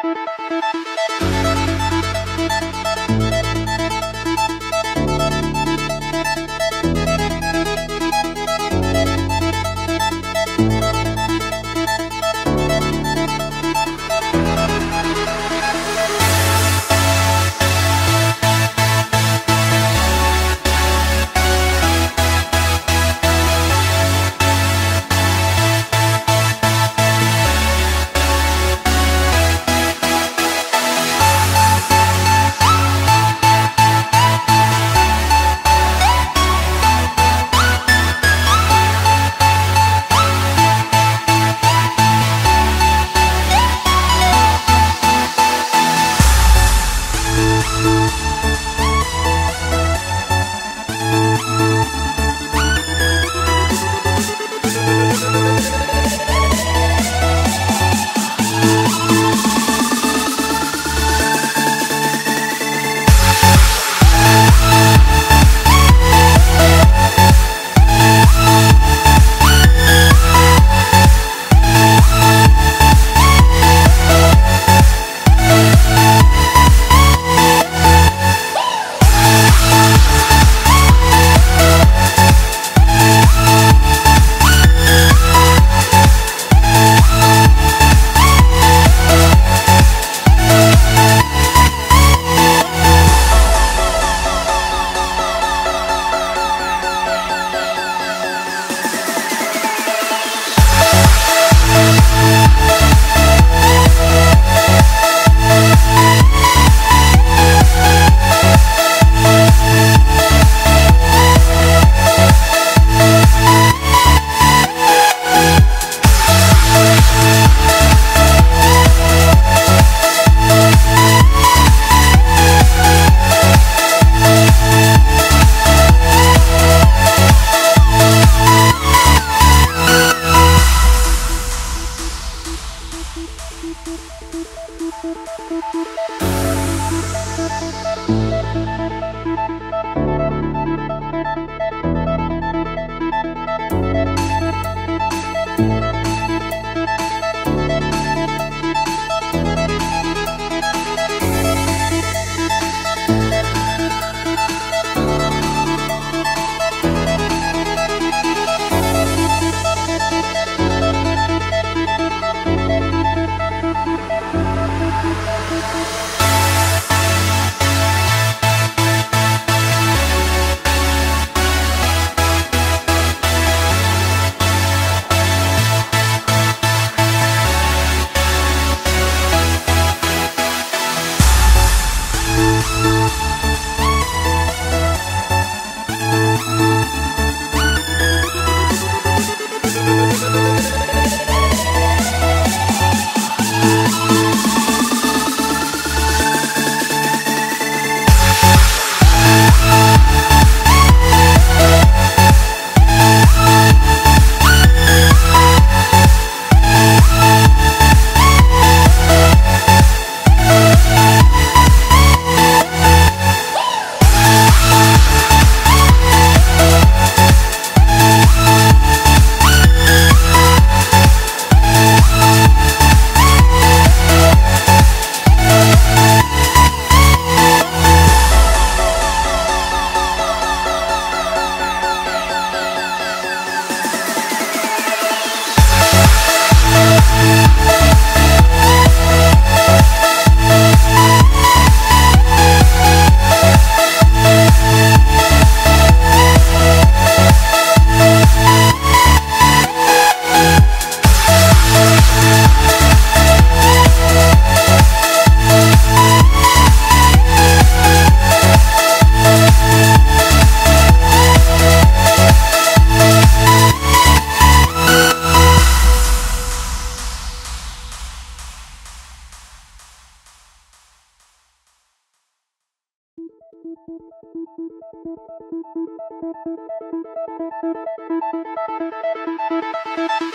Música Thank Thank you.